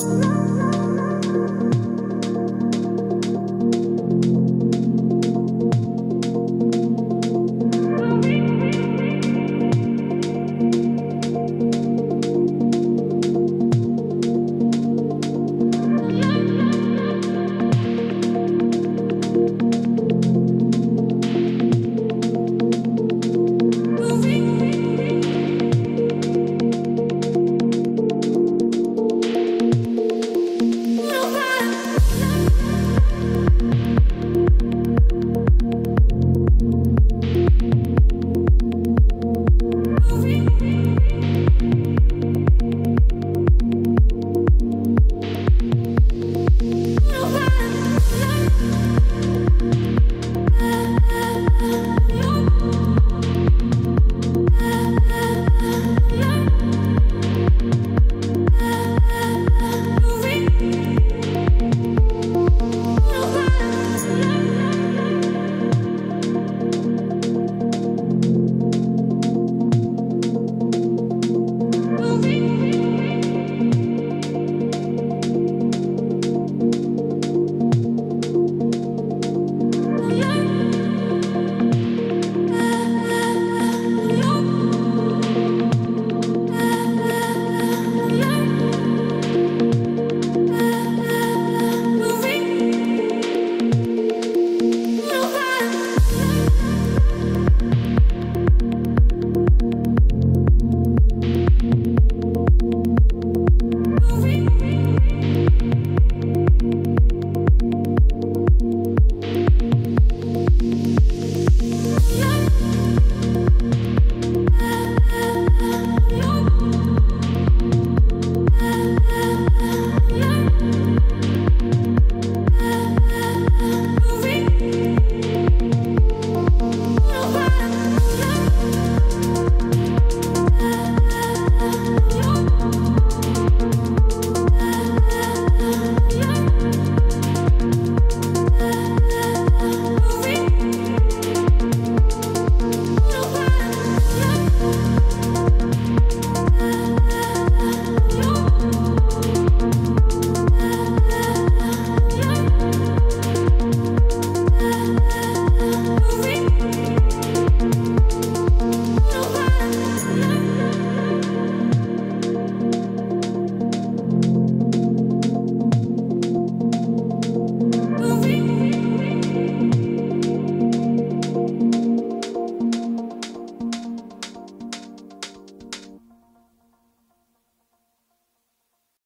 Yeah.